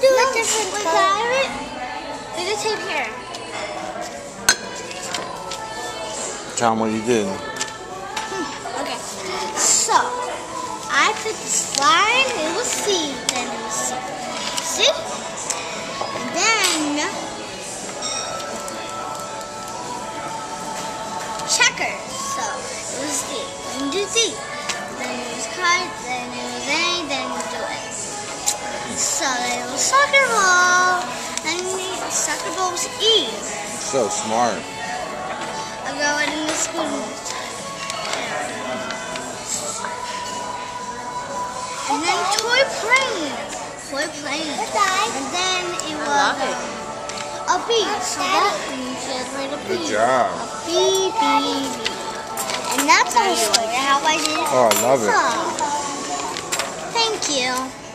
different Wait, color. can I have it? There's a tape here. Tell them what you did. Hmm, okay. So, I put the slime, it was C, then it was C. See? And then, checkers. So, it was D. Then do D. Then it was card, then it was So, then it was soccer ball. Then the soccer ball was E. So smart. I go in the school. And then toy plane. Toy plane. And then it was love it. a B. So that means it's right a B. Good job. B, B, B. And that's also how I did it. Oh, I love it. So, thank you.